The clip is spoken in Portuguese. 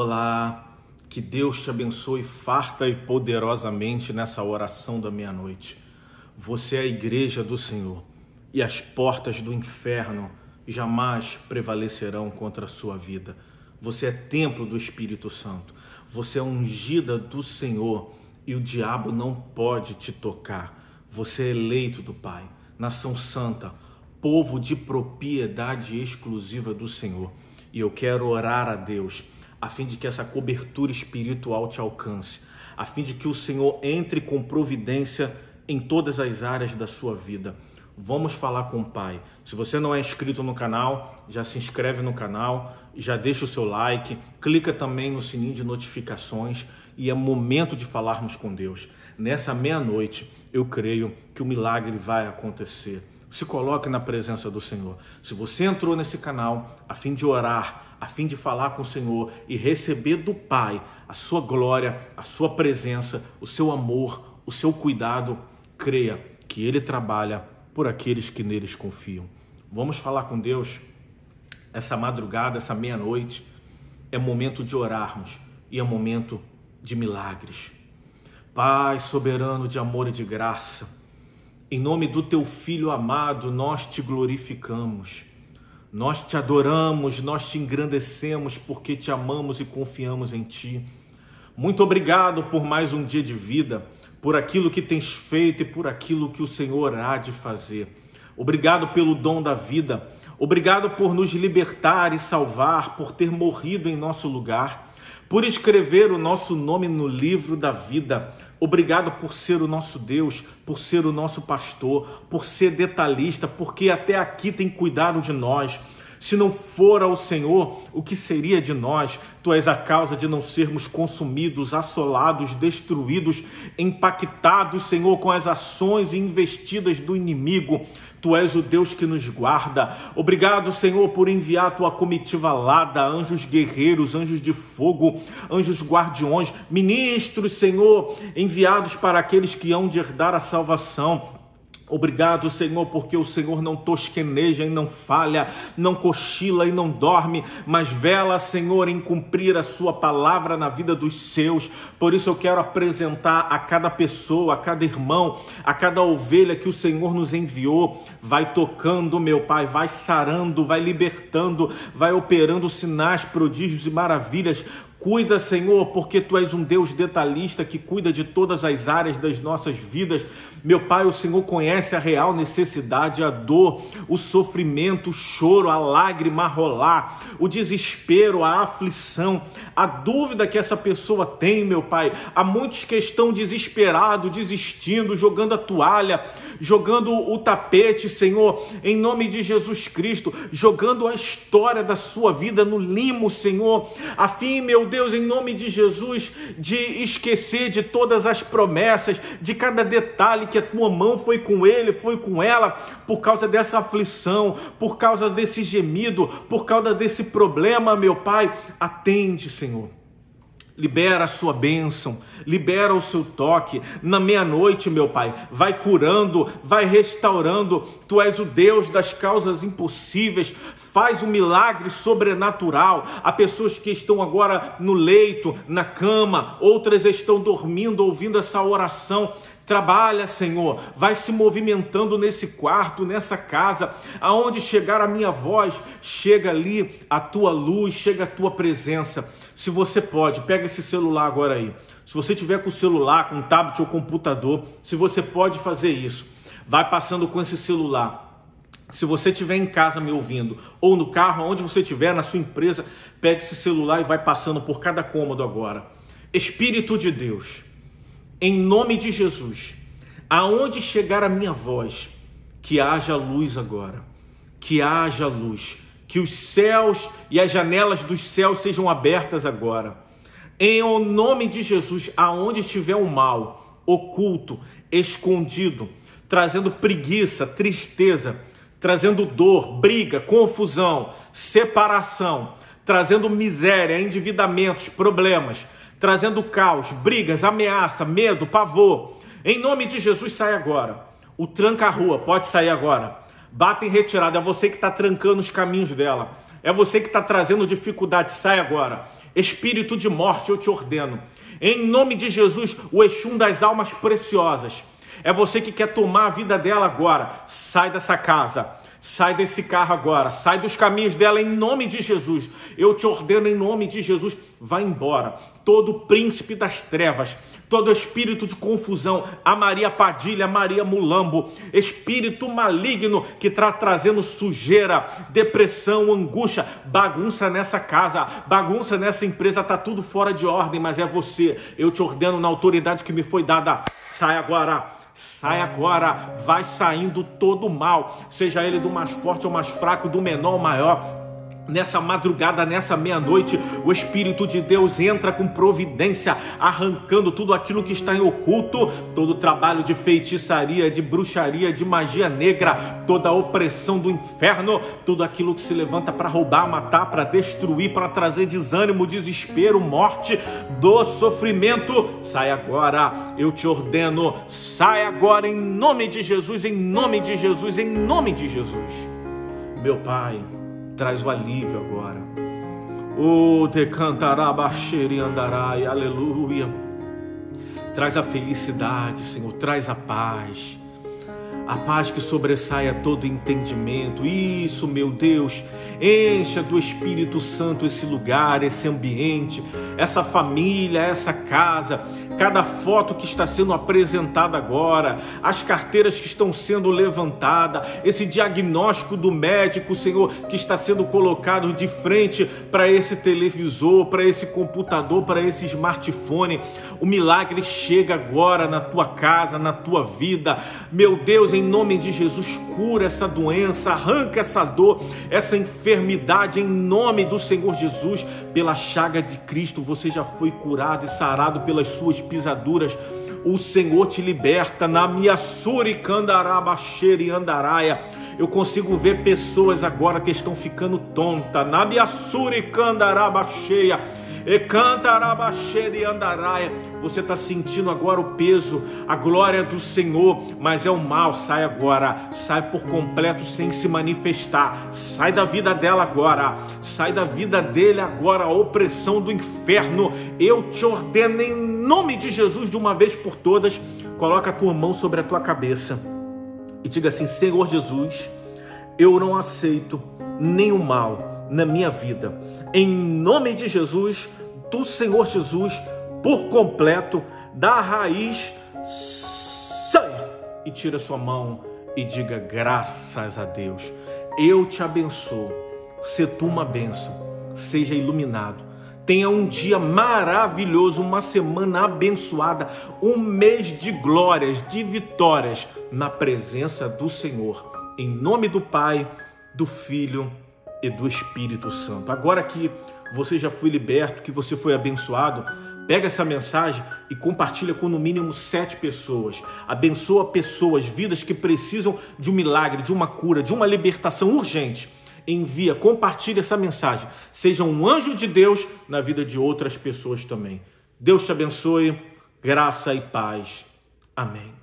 Olá, que Deus te abençoe farta e poderosamente nessa oração da meia-noite. Você é a igreja do Senhor e as portas do inferno jamais prevalecerão contra a sua vida. Você é templo do Espírito Santo. Você é ungida do Senhor e o diabo não pode te tocar. Você é eleito do Pai, nação santa, povo de propriedade exclusiva do Senhor. E eu quero orar a Deus a fim de que essa cobertura espiritual te alcance, a fim de que o Senhor entre com providência em todas as áreas da sua vida. Vamos falar com o Pai. Se você não é inscrito no canal, já se inscreve no canal, já deixa o seu like, clica também no sininho de notificações e é momento de falarmos com Deus. Nessa meia-noite, eu creio que o milagre vai acontecer. Se coloque na presença do Senhor. Se você entrou nesse canal a fim de orar, a fim de falar com o Senhor e receber do Pai a sua glória, a sua presença, o seu amor, o seu cuidado, creia que Ele trabalha por aqueles que neles confiam. Vamos falar com Deus essa madrugada, essa meia-noite. É momento de orarmos e é momento de milagres. Pai soberano de amor e de graça, em nome do teu Filho amado, nós te glorificamos. Nós te adoramos, nós te engrandecemos porque te amamos e confiamos em ti. Muito obrigado por mais um dia de vida, por aquilo que tens feito e por aquilo que o Senhor há de fazer. Obrigado pelo dom da vida. Obrigado por nos libertar e salvar, por ter morrido em nosso lugar, por escrever o nosso nome no livro da vida. Obrigado por ser o nosso Deus, por ser o nosso pastor, por ser detalhista, porque até aqui tem cuidado de nós. Se não for ao Senhor, o que seria de nós? Tu és a causa de não sermos consumidos, assolados, destruídos, impactados, Senhor, com as ações e investidas do inimigo. Tu és o Deus que nos guarda. Obrigado, Senhor, por enviar tua comitiva alada, anjos guerreiros, anjos de fogo, anjos guardiões, ministros, Senhor, enviados para aqueles que hão de herdar a salvação. Obrigado, Senhor, porque o Senhor não tosqueneja e não falha, não cochila e não dorme, mas vela, Senhor, em cumprir a Sua palavra na vida dos seus. Por isso eu quero apresentar a cada pessoa, a cada irmão, a cada ovelha que o Senhor nos enviou. Vai tocando, meu Pai, vai sarando, vai libertando, vai operando sinais, prodígios e maravilhas Cuida, Senhor, porque tu és um Deus detalhista que cuida de todas as áreas das nossas vidas. Meu Pai, o Senhor conhece a real necessidade, a dor, o sofrimento, o choro, a lágrima a rolar, o desespero, a aflição, a dúvida que essa pessoa tem, meu Pai. Há muitos que estão desesperados, desistindo, jogando a toalha, jogando o tapete, Senhor, em nome de Jesus Cristo, jogando a história da sua vida no limo, Senhor, a fim, meu Deus, em nome de Jesus, de esquecer de todas as promessas, de cada detalhe que a tua mão foi com ele, foi com ela, por causa dessa aflição, por causa desse gemido, por causa desse problema, meu Pai. Atende, Senhor libera a sua bênção, libera o seu toque. Na meia-noite, meu Pai, vai curando, vai restaurando. Tu és o Deus das causas impossíveis. Faz um milagre sobrenatural. Há pessoas que estão agora no leito, na cama, outras estão dormindo, ouvindo essa oração. Trabalha, Senhor, vai se movimentando nesse quarto, nessa casa, aonde chegar a minha voz, chega ali a tua luz, chega a tua presença. Se você pode, pega esse celular agora aí. Se você tiver com celular, com tablet ou computador, se você pode fazer isso, vai passando com esse celular. Se você estiver em casa me ouvindo, ou no carro, onde você estiver, na sua empresa, pega esse celular e vai passando por cada cômodo agora. Espírito de Deus, em nome de Jesus, aonde chegar a minha voz, que haja luz agora, que haja luz, que os céus e as janelas dos céus sejam abertas agora. Em o nome de Jesus, aonde estiver o mal, oculto, escondido, trazendo preguiça, tristeza, trazendo dor, briga, confusão, separação, trazendo miséria, endividamentos, problemas, trazendo caos, brigas, ameaça, medo, pavor. Em nome de Jesus, sai agora. O tranca-rua pode sair agora. Bata em retirada. É você que está trancando os caminhos dela. É você que está trazendo dificuldade. Sai agora. Espírito de morte, eu te ordeno. Em nome de Jesus, o Exum das almas preciosas. É você que quer tomar a vida dela agora. Sai dessa casa. Sai desse carro agora, sai dos caminhos dela em nome de Jesus. Eu te ordeno em nome de Jesus, vá embora. Todo príncipe das trevas, todo espírito de confusão, a Maria Padilha, a Maria Mulambo, espírito maligno que está trazendo sujeira, depressão, angústia, bagunça nessa casa, bagunça nessa empresa, tá tudo fora de ordem, mas é você. Eu te ordeno na autoridade que me foi dada. Sai agora Sai agora, vai saindo todo o mal, seja ele do mais forte ou mais fraco, do menor ou maior Nessa madrugada, nessa meia-noite, o Espírito de Deus entra com providência, arrancando tudo aquilo que está em oculto, todo trabalho de feitiçaria, de bruxaria, de magia negra, toda a opressão do inferno, tudo aquilo que se levanta para roubar, matar, para destruir, para trazer desânimo, desespero, morte, do sofrimento. Sai agora, eu te ordeno, sai agora em nome de Jesus, em nome de Jesus, em nome de Jesus. Meu Pai traz o alívio agora. Oh, te cantará, e andarai, aleluia. Traz a felicidade, Senhor, traz a paz. A paz que sobressaia todo entendimento. Isso, meu Deus, encha do Espírito Santo esse lugar, esse ambiente, essa família, essa casa cada foto que está sendo apresentada agora, as carteiras que estão sendo levantadas, esse diagnóstico do médico, Senhor, que está sendo colocado de frente para esse televisor, para esse computador, para esse smartphone. O milagre chega agora na tua casa, na tua vida. Meu Deus, em nome de Jesus, cura essa doença, arranca essa dor, essa enfermidade, em nome do Senhor Jesus. Pela chaga de Cristo, você já foi curado e sarado pelas suas pisaduras. O Senhor te liberta na suricandaraba e andaraia. Eu consigo ver pessoas agora que estão ficando tonta. Na minha suricandaraba cheia e cantarabaxere andaraia. Você está sentindo agora o peso, a glória do Senhor, mas é o mal. Sai agora, sai por completo sem se manifestar. Sai da vida dela agora, sai da vida dele agora, a opressão do inferno. Eu te ordeno em nome de Jesus, de uma vez por todas, coloca a tua mão sobre a tua cabeça e diga assim: Senhor Jesus, eu não aceito nenhum mal na minha vida. Em nome de Jesus, do Senhor Jesus, por completo, da raiz, saia e tira sua mão e diga graças a Deus. Eu te abençoo. Se tu uma benção, seja iluminado. Tenha um dia maravilhoso, uma semana abençoada, um mês de glórias, de vitórias na presença do Senhor. Em nome do Pai, do Filho e do Espírito Santo. Agora que você já foi liberto, que você foi abençoado, pega essa mensagem e compartilha com no mínimo sete pessoas. Abençoa pessoas, vidas que precisam de um milagre, de uma cura, de uma libertação urgente. Envia, compartilha essa mensagem. Seja um anjo de Deus na vida de outras pessoas também. Deus te abençoe, graça e paz. Amém.